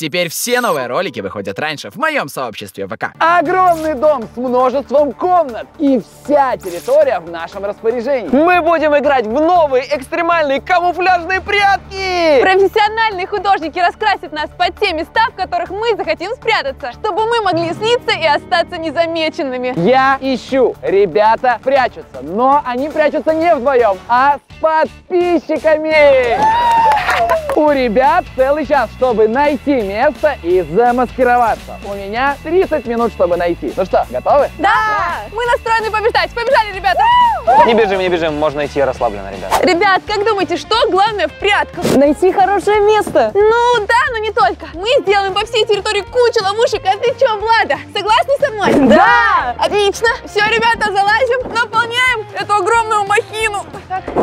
Теперь все новые ролики выходят раньше в моем сообществе ВК. Огромный дом с множеством комнат и вся территория в нашем распоряжении. Мы будем играть в новые экстремальные камуфляжные прятки! Профессиональные художники раскрасят нас под те места, в которых мы захотим спрятаться, чтобы мы могли сниться и остаться незамеченными. Я ищу. Ребята прячутся. Но они прячутся не вдвоем, а с подписчиками. У ребят целый час, чтобы найти место и замаскироваться. У меня 30 минут, чтобы найти. Ну что, готовы? Да! Мы настроены побеждать. Побежали, ребята! Не бежим, не бежим, можно идти расслабленно, ребят. Ребят, как думаете, что главное в прятках? Найти хорошее место. Ну да, но не только. Мы сделаем по всей территории кучу ловушек. А ты что, Влада, согласны со мной? Да! Отлично. Все, ребята, залазим, наполняем эту огромную махину.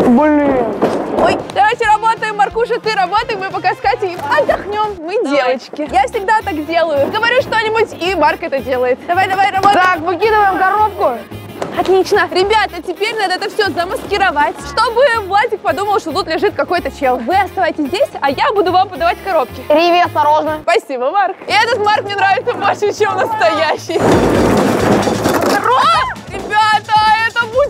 Блин. Ой, давайте работаем, Маркуша, ты работай, мы пока с Катей отдохнем. Мы девочки. Я всегда так делаю. Говорю что-нибудь, и Марк это делает. Давай, давай, работаем. Так, выкидываем коробку. Отлично. Ребята, теперь надо это все замаскировать, чтобы Владик подумал, что тут лежит какой-то чел. Вы оставайтесь здесь, а я буду вам подавать коробки. Риви, осторожно. Спасибо, Марк. И этот Марк мне нравится больше, чем настоящий. Это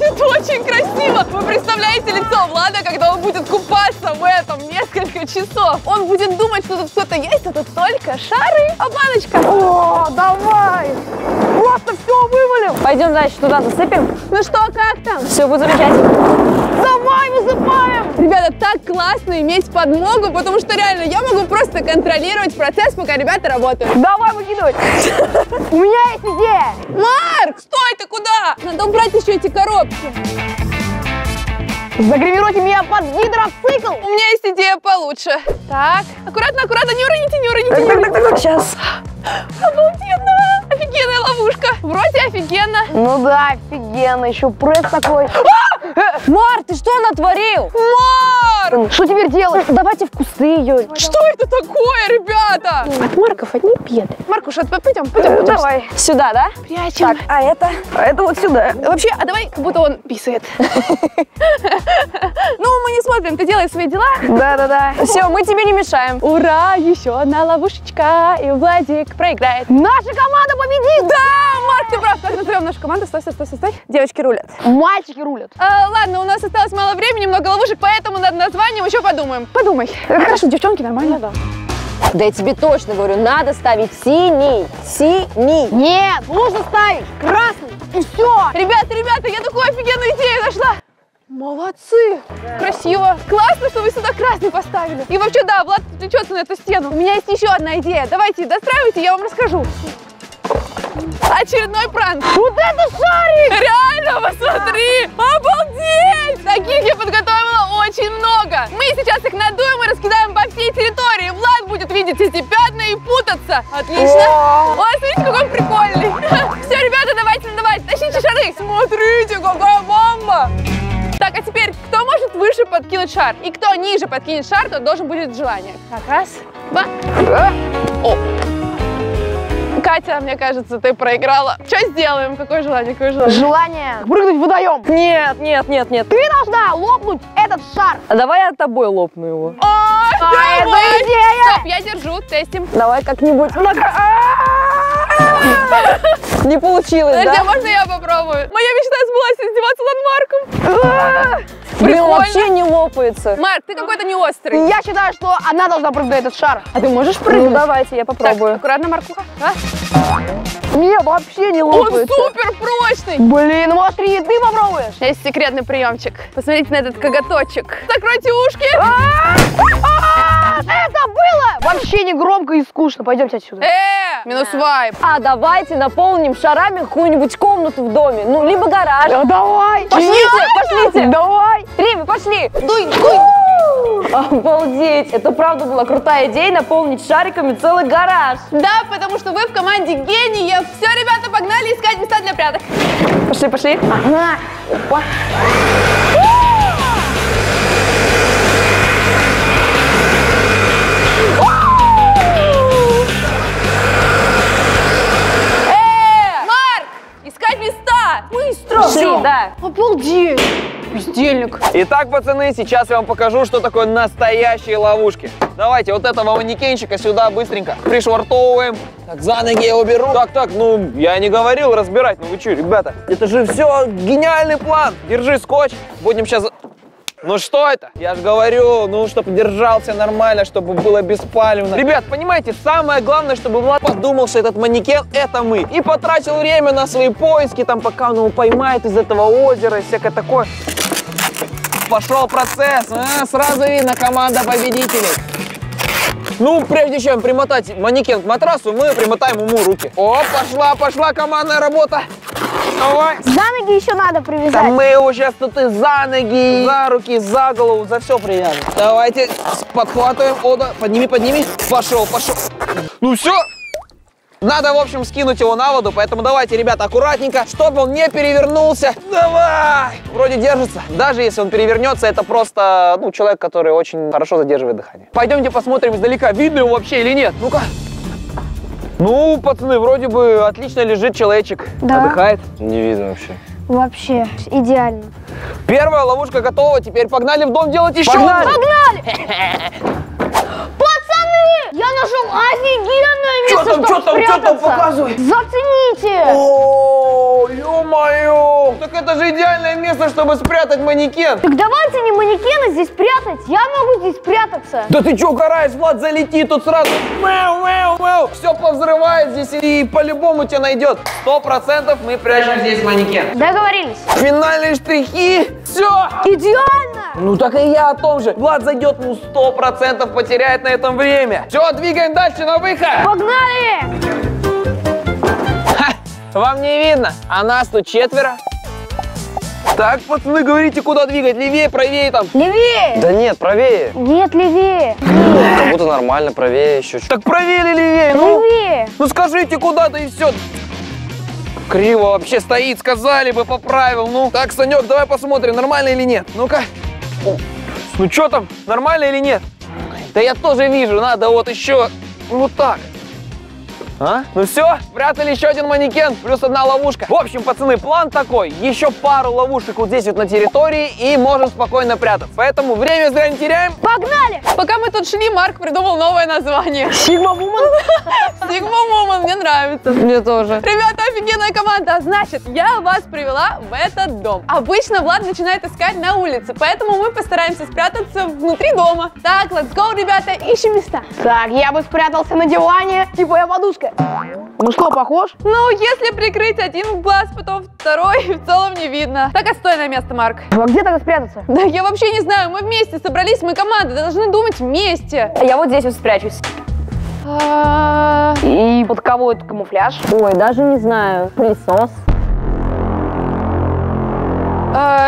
будет очень красиво. Вы представляете лицо Влада, когда он будет купаться в этом несколько часов? Он будет думать, что тут кто-то есть, а тут только шары, обманочка. О, давай. Просто все вывалим. Пойдем дальше туда засыпем. Ну что, как там? Все будет замечательно. Давай, высыпаем. Ребята, так классно иметь подмогу, потому что реально я могу просто контролировать процесс, пока ребята работают. Давай выкидывать. У меня есть идея. Марк, стой ты куда? Надо убрать еще эти коробки. Загримируйте меня под гидроцикл. У меня есть идея получше. Так, аккуратно, аккуратно, не уроните, не уроните. не уроните. Сейчас. Обалденно! Офигенная ловушка. Вроде офигенно. Ну да, офигенно. Еще пресс такой. Мар, ты что натворил? Марк! Что теперь делать? Давайте в кусты ее. Что это такое, ребята? От Марков одни беды. Маркуша, пойдем, пойдем. Давай. Сюда, да? Прячем. Так, а это? А это вот сюда. Вообще, а давай, как будто он писает. Ну, мы не смотрим, ты делай свои дела. Да-да-да. Все, мы тебе не мешаем. Ура, еще одна ловушечка, и Владик проиграет. Наша команда победит! Да, Марк, ты прав. Как назовем нашу команду? Стой, стой, стой, стой, стой. Девочки рулят. Мальчики рулят. Ладно, у нас осталось мало времени, много ловушек, поэтому над названием еще подумаем. Подумай. Хорошо, девчонки, нормально, да. Да я тебе точно говорю, надо ставить синий. Синий. Нет, нужно ставить красный. И все. Ребята, ребята, я такую офигенную идею нашла. Молодцы! Красиво! Классно, что вы сюда красный поставили. И вообще, да, Влад отвлечется на эту стену. У меня есть еще одна идея. Давайте, достраивайте, я вам расскажу. Очередной пранк. Вот это шарик! Реально, посмотри! Обалдеть! Таких я подготовила очень много. Мы сейчас их надуем и раскидаем по всей территории. Влад будет видеть эти пятна и путаться. Отлично. Ой, смотрите, какой он прикольный. Все, ребята, давайте надавать. Тащите шары. Смотрите, какая бомба. Так, а теперь, кто может выше подкинуть шар? И кто ниже подкинет шар, тот должен будет желание. Так, раз, два. О. Катя, мне кажется, ты проиграла. Что сделаем? Какое желание? Какое желание? Желание прыгнуть в водоем. Нет, нет, нет, нет. Ты должна лопнуть этот шар. А давай я тобой лопну его. Ой, А, давай! это идея! Стоп, я держу, тестим. Давай как-нибудь. Не получилось, Подожди, а да? можно я попробую? Моя мечта сбылась издеваться над Марком. Блин, вообще не лопается. Марк, ты какой-то не острый. Я считаю, что она должна прыгнуть на этот шар. А ты можешь Ну прыгнуть? давайте, я Так, попробую. аккуратно, Маркуха. Раз. Не, вообще не Он лопается. супер прочный. Блин, может, и ты попробуешь? Есть секретный приемчик. Посмотрите на этот коготочек. Закройте ушки. А, Это было вообще не громко и скучно. Пойдемте отсюда. Э, минус вайп. А давайте наполним шарами какую-нибудь комнату в доме. Ну, либо гараж. Да давай. Пошлите, пошлите. Давай. Реми, пошли. Дуй, дуй. Обалдеть, это правда была крутая идея наполнить шариками целый гараж. Да, потому что вы в команде гениев. Все, ребята, погнали искать места для пряток. Пошли, пошли. Ага. Опа. Э, Марк, искать места. Быстро. Пошли, да. Обалдеть. Бездельник. Итак, пацаны, сейчас я вам покажу, что такое настоящие ловушки. Давайте вот этого манекенщика сюда быстренько пришвартовываем. Так, за ноги я уберу. Так, так, ну, я не говорил разбирать. Ну вы что, ребята, это же все гениальный план. Держи скотч, будем сейчас... Ну что это? Я же говорю, ну, чтобы держался нормально, чтобы было беспалевно. Ребят, понимаете, самое главное, чтобы Влад подумал, что этот манекен — это мы. И потратил время на свои поиски, там, пока он его поймает из этого озера и всякое такое. Пошел процесс. А, сразу видно, команда победителей. Ну, прежде чем примотать манекен к матрасу, мы примотаем ему руки. О, пошла, пошла командная работа. Давай. За ноги еще надо Да привязать. мы его сейчас тут и за ноги, и за руки, и за голову, за все привяжем. Давайте подхватываем. О, да, подними, подними. Пошел, пошел. Ну все. Надо, в общем, скинуть его на воду, поэтому давайте, ребята, аккуратненько, чтобы он не перевернулся. Давай! Вроде держится. Даже если он перевернется, это просто, ну, человек, который очень хорошо задерживает дыхание. Пойдемте посмотрим издалека, видно его вообще или нет. Ну-ка. Ну, пацаны, вроде бы отлично лежит человечек. Да. Отдыхает. Не видно вообще. Вообще, идеально. Первая ловушка готова, теперь погнали в дом делать еще. Погнали! Пацаны! Я нашел офигенное место, там, чтобы чё там, чё там, спрятаться. показывай. Зацените! О, ё-моё! Так это же идеальное место, чтобы спрятать манекен. Так давайте не манекены здесь прятать, я могу здесь прятаться. Да ты чё угораешь, Влад, залети тут сразу. Мяу, мяу, мяу. Все повзрывает здесь и по-любому тебя найдет. Сто процентов мы прячем здесь манекен. Договорились. Финальные штрихи. Все. Идеально! Ну так и я о том же. Влад зайдет, ну сто процентов потеряет на этом время. Все, двигаем дальше на выход. Погнали! Ха, Вам не видно, а нас тут четверо. Так, пацаны, говорите, куда двигать? Левее, правее там. Левее! Да нет, правее. Нет, левее! Как будто нормально, правее еще чуть. Так правее или левее? Ну, Левее! ну скажите куда-то и все. Криво вообще стоит, сказали бы, поправил. Ну, так, Санек, давай посмотрим, нормально или нет. Ну-ка. Ну что там, нормально или нет? Да я тоже вижу, надо вот еще вот так. А? Ну все, спрятали еще один манекен, плюс одна ловушка. В общем, пацаны, план такой. Еще пару ловушек вот здесь вот на территории и можем спокойно прятаться. Поэтому время зря не теряем. Погнали! Пока мы тут шли, Марк придумал новое название. Сигма Вуман? Сигма Вуман, мне нравится. Мне тоже. Ребята, офигенная команда. Значит, я вас привела в этот дом. Обычно Влад начинает искать на улице, поэтому мы постараемся спрятаться внутри дома. Так, let's go, ребята, ищем места. Так, я бы спрятался на диване, типа я подушка. Ну что, похож? Ну, если прикрыть один глаз, потом второй, в целом не видно. Так, отстой на место, Марк. А где тогда спрятаться? Да я вообще не знаю, мы вместе собрались, мы команда, должны думать вместе. Я вот здесь вот спрячусь. А, И под кого это камуфляж? Ой, даже не знаю. Пылесос.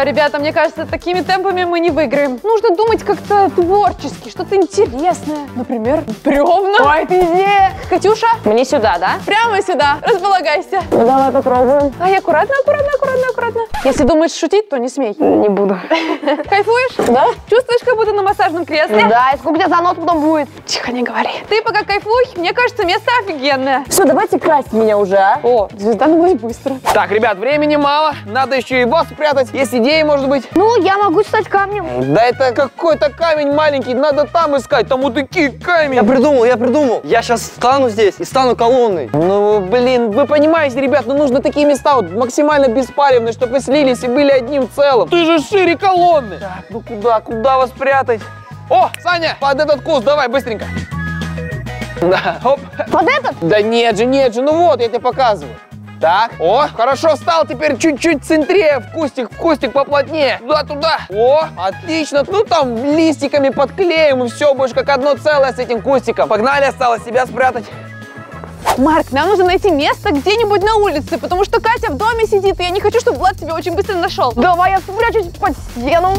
Ребята, мне кажется, такими темпами мы не выиграем. Нужно думать как-то творчески, что-то интересное. Например, бревна. Ой, ты идея! Катюша, Мне сюда, да? прямо сюда, располагайся. Ну давай попробуем. Ай, аккуратно, аккуратно, аккуратно, аккуратно. Если думаешь шутить, то не смей. Не буду. Кайфуешь? Да? Чувствуешь, как будто на массажном кресле? Да, и сколько у тебя занос потом будет? Тихо, не говори. Ты пока кайфуй, мне кажется, место офигенное. Все, давайте красть меня уже, а? О, звезданулась быстро. Так, ребят, времени мало. Надо еще и вас спрятать. Есть идеи, может быть? Ну, я могу стать камнем. Да это какой-то камень маленький, надо там искать. Там вот такие камни. Я придумал, я придумал. Я сейчас встану здесь и стану колонной. Ну, блин, вы понимаете, ребят, ну нужно такие места вот максимально беспалевные, чтобы вы слились и были одним целым. Ты же шире колонны. Так, ну куда, куда вас спрятать? О, Саня, под этот куст, давай, быстренько. Да, оп. Под этот? Да нет же, нет же, ну вот, я тебе показываю. Так, о, хорошо встал, теперь чуть-чуть центре, в кустик, в кустик поплотнее. Туда-туда. О, отлично. Ну там листиками подклеим и все, будешь как одно целое с этим кустиком. Погнали, осталось себя спрятать. Марк, нам нужно найти место где-нибудь на улице, потому что Катя в доме сидит, и я не хочу, чтобы Влад тебя очень быстро нашел. Давай я спрячусь под стену.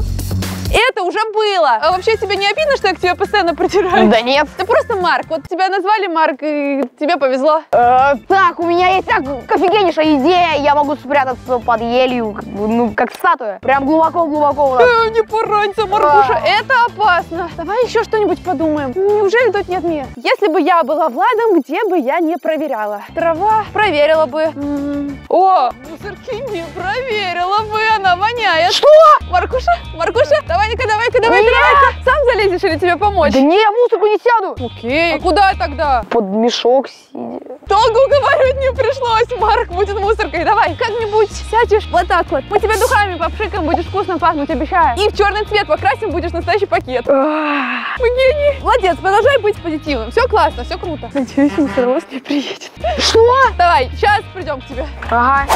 Это уже было. А вообще тебе не обидно, что я к тебе постоянно протираю? Да нет. Ты просто Марк. Вот тебя назвали Марк, и тебе повезло. Э, так, у меня есть так офигеннейшая идея. Я могу спрятаться под елью, ну, как статуя. Прям глубоко-глубоко. Э, Не поранься, Маркуша, это опасно. Давай еще что-нибудь подумаем. Неужели тут нет мест? Если бы я была Владом, где бы я не проверяла? Трава проверила бы. М, О, мусорки не проверила бы, она воняет. Что? Маркуша, Маркуша, давай-ка, давай-ка, давай-ка, давай-ка. Сам залезешь или тебе помочь? Да не, я в мусорку не сяду. Окей. А куда тогда? Под мешок сидя. Долго уговаривать не пришлось. Марк будет мусоркой. Давай, как-нибудь сядешь вот так вот. Мы тебя духами попшикаем, будешь вкусно пахнуть, обещаю. И в черный цвет покрасим, будешь настоящий пакет. Мы гений. Молодец, продолжай быть позитивным. Все классно, все круто. Надеюсь, мусоровоз не приедет. Что? Давай, сейчас придем к тебе. Ага.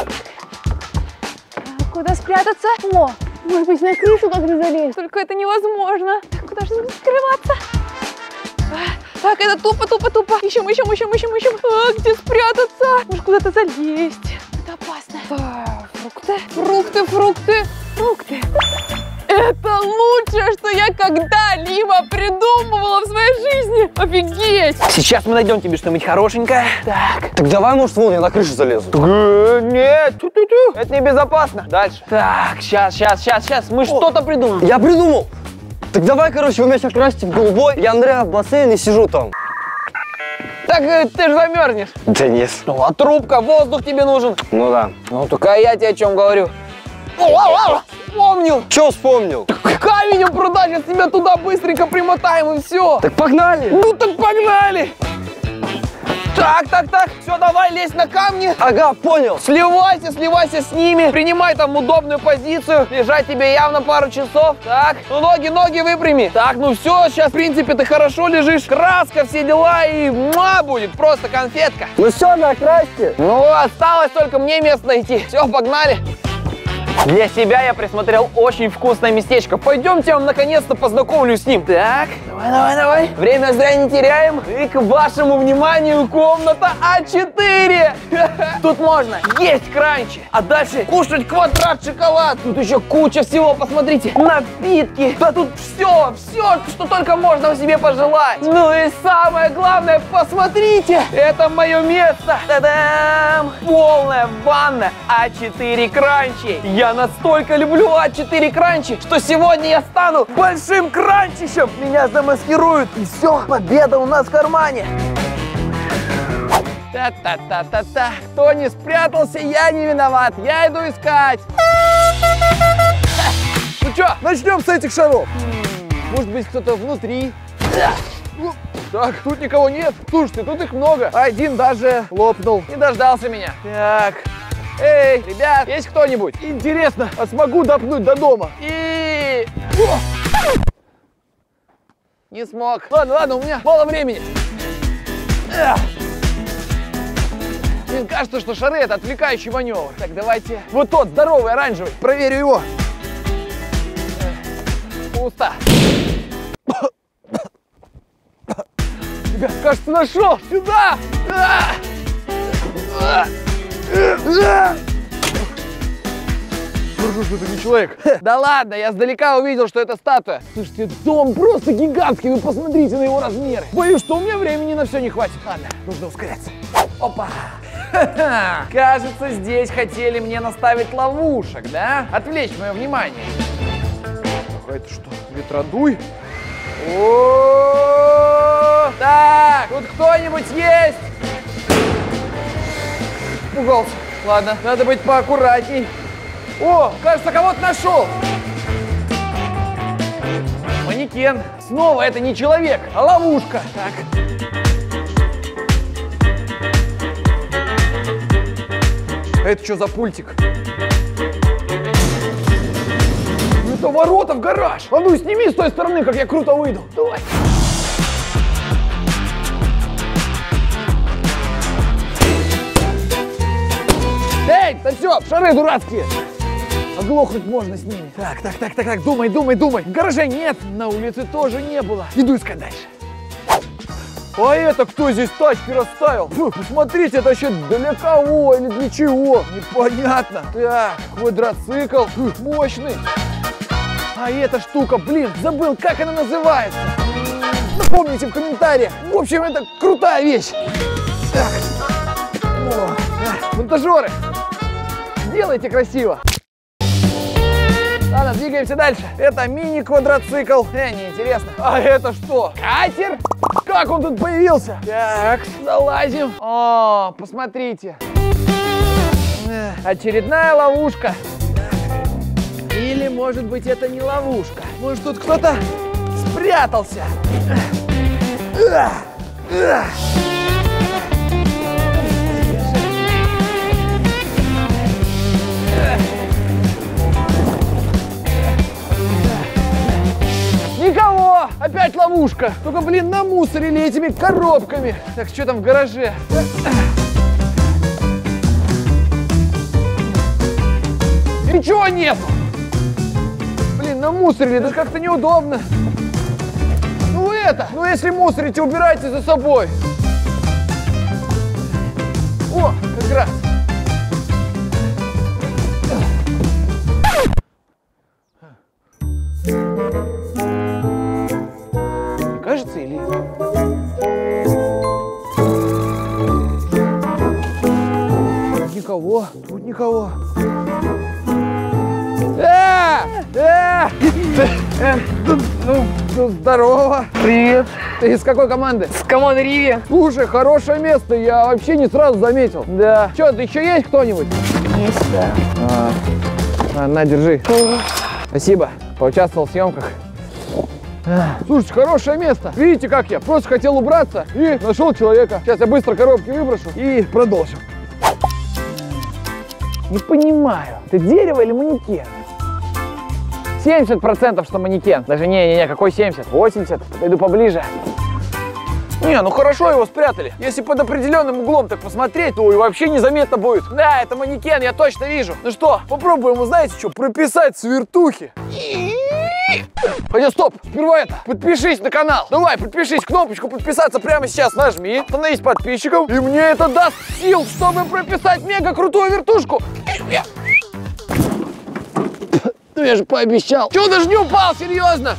Куда спрятаться? О, может быть, на крышу как-то залезть. Только это невозможно. Так, куда же скрываться? А, Так, это тупо, тупо, тупо. Ищем, ищем, ищем, ищем, ищем. А, где спрятаться? Может, куда-то залезть. Это опасно. Так, фрукты, фрукты, фрукты, фрукты. Это лучшее, что я когда-либо придумывала в своей жизни. Офигеть! Сейчас мы найдем тебе что-нибудь хорошенькое. Так давай, может, вон я на крышу залезу. Э, Нет, тю-тю-тю. это небезопасно. Дальше. Так, сейчас, сейчас, сейчас, сейчас. Мы что-то придумаем. Я придумал. Так давай, короче, вы меня сейчас красите в голубой. Я ныряю в бассейн и сижу там. Так э, ты же замерзнешь. Да нет. Ну, а трубка, воздух тебе нужен. Ну да. Ну, только я тебе о чем говорю. Вспомнил. Че вспомнил? Каменем пруда, сейчас тебя туда быстренько примотаем и все. Так погнали. Ну так погнали. Так, так, так, все, давай, лезь на камни. Ага, понял. Сливайся, сливайся с ними. Принимай там удобную позицию. Лежать тебе явно пару часов. Так, ну ноги, ноги выпрями. Так, ну все, сейчас, в принципе, ты хорошо лежишь. Краска, все дела и муа, будет просто конфетка. Ну все, накрасьте. Ну, осталось только мне место найти. Все, погнали. Для себя я присмотрел очень вкусное местечко. Пойдемте, я вам наконец-то познакомлю с ним. Так, давай, давай, давай. Время зря не теряем. И к вашему вниманию комната А4. Тут можно есть кранчи, а дальше кушать квадрат шоколад. Тут еще куча всего, посмотрите. Напитки. Да тут все, все, что только можно себе пожелать. Ну и самое главное, посмотрите. Это мое место. Та-дам! Полная ванна А4 кранчи. Я настолько люблю А4 кранчи, что сегодня я стану большим кранчищем. Меня замаскируют. И все, победа у нас в кармане. Та-та-та-та-та. Кто не спрятался, я не виноват. Я иду искать. Ну что, начнем с этих шаров. Может быть, кто-то внутри. Так, тут никого нет. Слушайте, тут их много. Один даже лопнул. Не дождался меня. Так. Эй, ребят, есть кто-нибудь? Интересно, а смогу допнуть до дома? И... О! Не смог. Ладно, ладно, у меня мало времени. Эх. Мне кажется, что шары это отвлекающий маневр. Так, давайте. Вот тот, здоровый, оранжевый. Проверю его. Эх, Пусто. Ребят, кажется, нашел. Сюда. Хорошо, что это не человек. Да ладно, я сдалека увидел, что это статуя. Слушайте, дом просто гигантский, вы посмотрите на его размеры. Боюсь, что у меня времени на все не хватит. Ладно, нужно ускоряться. Опа. Кажется, здесь хотели мне наставить ловушек, да? Отвлечь мое внимание. А это что, ветродуй? О, Так, тут кто-нибудь есть? Испугался. Ладно, надо быть поаккуратней. О, кажется, кого-то нашел. Манекен. Снова это не человек, а ловушка. Так. Это что за пультик? Ну, Это ворота в гараж. А ну сними с той стороны, как я круто выйду. Давай. Эй, да все, шары дурацкие. Оглохнуть можно с ними. Так, так, так, так, так, думай, думай, думай. В гараже нет, на улице тоже не было. Иду искать дальше. А это кто здесь тачки расставил? Фу, посмотрите, это вообще для кого или для чего? Непонятно. Так, квадроцикл. Фу, мощный. А эта штука, блин, забыл, как она называется. Напомните в комментариях. В общем, это крутая вещь. Так. О, да. Монтажеры, делайте красиво. Ладно, двигаемся дальше. Это мини-квадроцикл. Э, неинтересно. А это что? Катер? Как он тут появился? Так, залазим. О, посмотрите. Э, Очередная ловушка. Или, может быть, это не ловушка. Может, тут кто-то спрятался. Эх, Опять ловушка! Только, блин, намусорили этими коробками. Так, что там в гараже? Ничего нету! Блин, намусорили, это как-то неудобно. Ну это, ну если мусорите, убирайте за собой. О, как раз. Ты из какой команды? С командой Риви. Слушай, хорошее место, я вообще не сразу заметил. Да. Че, ты еще есть кто-нибудь? Есть, да. А, на, держи. Спасибо, поучаствовал в съемках. Слушайте, хорошее место. Видите, как я? Просто хотел убраться и нашел человека. Сейчас я быстро коробки выброшу и продолжим. Не понимаю, это дерево или манекен? 70% что манекен. Даже не-не-не, какой 70? 80? Подойду поближе. Не, ну хорошо его спрятали. Если под определенным углом так посмотреть, то и вообще незаметно будет. Да, это манекен, я точно вижу. Ну что, попробуем, знаете что, прописать свертухи. Хотя стоп, сперва это, подпишись на канал. Давай, подпишись, кнопочку подписаться прямо сейчас нажми. Становись подписчиком, и мне это даст сил, чтобы прописать мега крутую вертушку. Ну я же пообещал. Чего даже не упал, серьезно?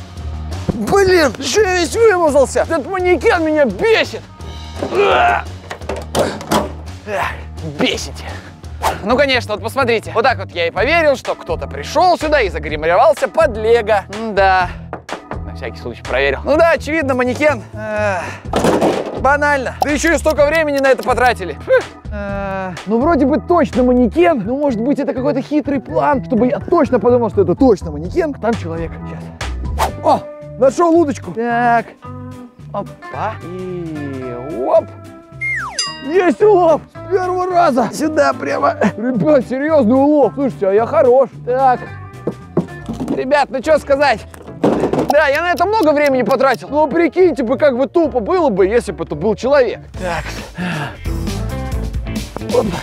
Блин, еще я весь вымазался. Этот манекен меня бесит. Бесите. Ну, конечно, вот посмотрите. Вот так вот я и поверил, что кто-то пришел сюда и загримировался под лего. Да. На всякий случай проверил. Ну да, очевидно, манекен. Эх, Банально. Да еще и столько времени на это потратили. Э, Ну, вроде бы точно манекен, но может быть это какой-то хитрый план, чтобы я точно подумал, что это точно манекен. Там человек. Сейчас. О, нашел удочку. Так. Опа. И оп. Есть улов! С первого раза! Сюда прямо! Ребят, серьезный улов! Слушайте, а я хорош! Так. Ребят, ну что сказать? Да, я на это много времени потратил. Но прикиньте бы, как бы тупо было бы, если бы это был человек. Так. Опа.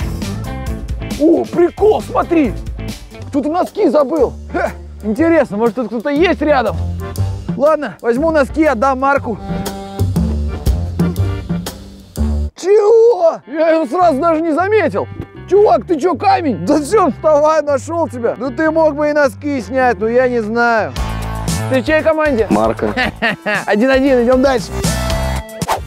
О, прикол, смотри! Тут носки забыл. Ха, интересно, может тут кто-то есть рядом? Ладно, возьму носки, отдам Марку. Чего? Я его сразу даже не заметил. Чувак, ты чё, камень? Да все, вставай, нашел тебя. Ну ты мог бы и носки снять, но я не знаю. Ты в чьей команде? Марка. Один-один, идем дальше.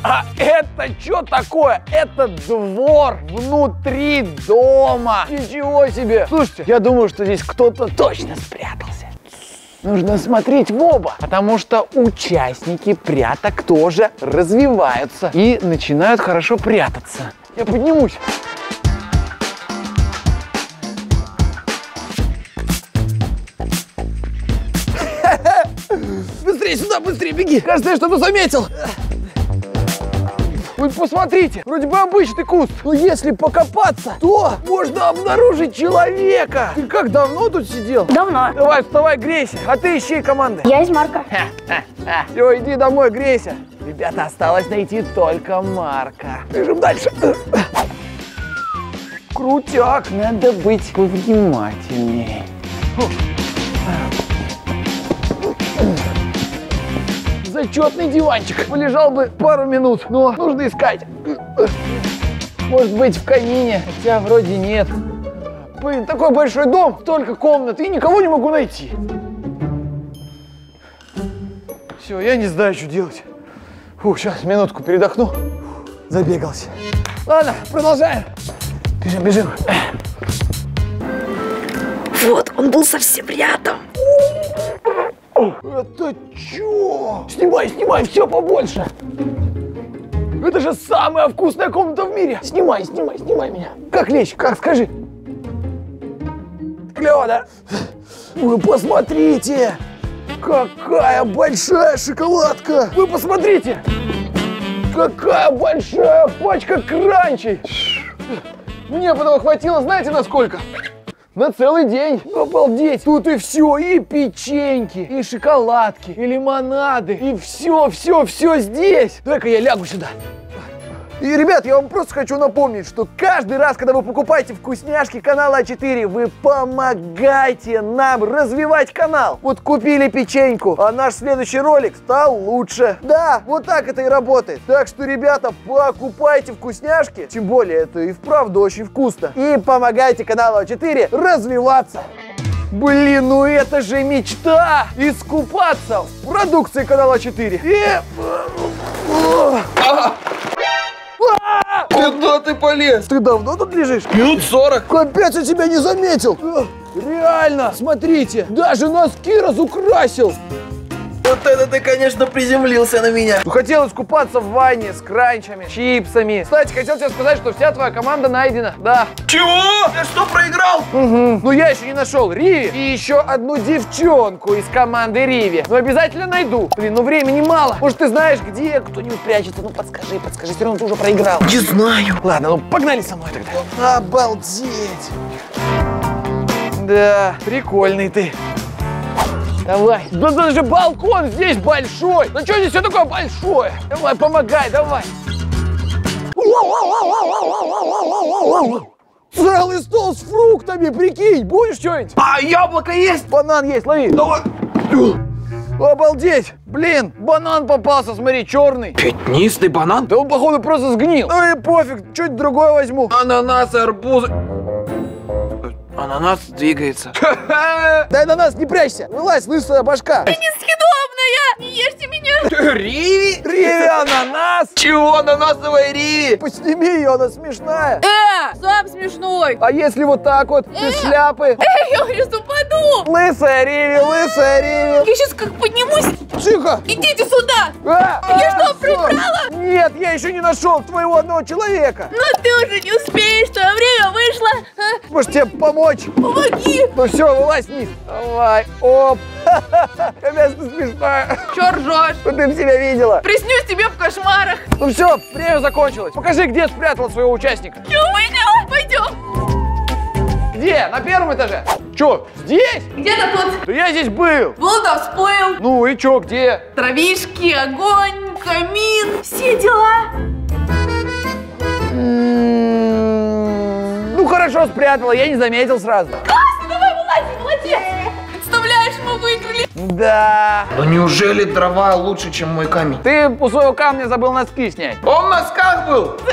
А это что такое? Это двор внутри дома. Ничего себе. Слушайте, я думаю, что здесь кто-то точно спрятался. Нужно смотреть в оба, потому что участники пряток тоже развиваются и начинают хорошо прятаться. Я поднимусь. Быстрее сюда, быстрее беги. Кажется, я что-то заметил. Вы посмотрите, вроде бы обычный куст, но если покопаться, то можно обнаружить человека. Ты как давно тут сидел? Давно. Давай, вставай, грейся. А ты ищи команды. Я из Марка. Все, иди домой, грейся. Ребята, осталось найти только Марка. Бежим дальше. Крутяк. Надо быть повнимательнее. Зачетный диванчик. Полежал бы пару минут, но нужно искать. Может быть, в камине, хотя вроде нет. Блин, такой большой дом, столько комнат, и никого не могу найти. Все, я не знаю, что делать. Фу, сейчас минутку передохну. Забегался. Ладно, продолжаем. Бежим, бежим. Вот, он был совсем рядом. Это чё? Снимай, снимай, все побольше. Это же самая вкусная комната в мире. Снимай, снимай, снимай меня. Как лечь? Как, скажи. Клево, да? Вы посмотрите, какая большая шоколадка. Вы посмотрите, какая большая пачка кранчей. Мне этого хватило, знаете, на сколько? На целый день. Обалдеть. Тут и все, и печеньки, и шоколадки, и лимонады, и все, все, все здесь. Дай-ка я лягу сюда. И, ребят, я вам просто хочу напомнить, что каждый раз, когда вы покупаете вкусняшки канала А4, вы помогаете нам развивать канал. Вот купили печеньку, а наш следующий ролик стал лучше. Да, вот так это и работает. Так что, ребята, покупайте вкусняшки, тем более это и вправду очень вкусно. И помогайте каналу А4 развиваться. Блин, ну это же мечта! Искупаться в продукции канала 4. И... Куда ты полез? Ты давно тут лежишь? Минут 40. Капец, я тебя не заметил! Реально! Смотрите, даже носки разукрасил! Вот это ты, конечно, приземлился на меня. Ну, Хотел искупаться в ванне с кранчами, чипсами. Кстати, хотел тебе сказать, что вся твоя команда найдена. Да. Чего? Ты что, проиграл? Но я еще не нашел Риви и еще одну девчонку из команды Риви. Но обязательно найду. Блин, ну времени мало. Может, ты знаешь, где кто-нибудь прячется? Ну, подскажи, подскажи. Все равно ты уже проиграл. Не знаю. Ладно, ну погнали со мной тогда. Обалдеть. Да, прикольный ты. Давай. Да даже балкон здесь большой. Ну что здесь все такое большое? Давай, помогай, давай. Целый стол с фруктами, прикинь. Будешь что-нибудь? А яблоко есть? Банан есть, лови. Давай. Обалдеть. Блин, банан попался, смотри, черный. Пятнистый банан? Да он, походу, просто сгнил. Ну и пофиг, что-нибудь другое возьму. Ананас, арбуз. Ананас двигается. Дай на нас, не прячься. Вылазь, лысая башка. Несъедобная! Не ешьте меня! Риви? Риви ананас. Чего ананасовая риви? Посними ее, она смешная. Э, сам смешной! А если вот так вот, без шляпы? Эй, я упаду! Лысая Риви, лысая Риви. Я сейчас как поднимусь, Тихо. идите сюда! А, Я что, всё. проиграла? Нет, я еще не нашел твоего одного человека. Но ты уже не успеешь, твое время вышло! А, Может тебе помочь? Помоги! Ну все, вылазь вниз. Давай, оп. Капец, ты смешная. Че ржешь? Ну ты себя видела. Приснюсь тебе в кошмарах! Ну все, время закончилось. Покажи, где спрятала своего участника. Не пойдем, пойдем! Где? На первом этаже? Че, здесь? Где-то тут Да я здесь был. был да всплыл. Ну и че, где? Травишки, огонь, камин, все дела. Ну хорошо спрятала, я не заметил сразу. Классно, давай, вылазь, молодец! Представляешь, мы выиграли! Да. Ну неужели дрова лучше, чем мой камень? Ты у своего камня забыл носки снять. Он в носках был.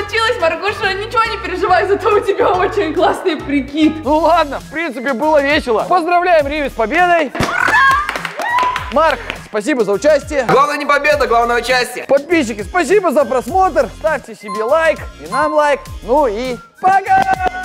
получилось, Маргуша. Ничего не переживай, зато у тебя очень классный прикид. Ну ладно, в принципе, было весело. Поздравляем Риви с победой. Марк, спасибо за участие. Главное не победа, главное участие. Подписчики, спасибо за просмотр. Ставьте себе лайк и нам лайк. Ну и пока!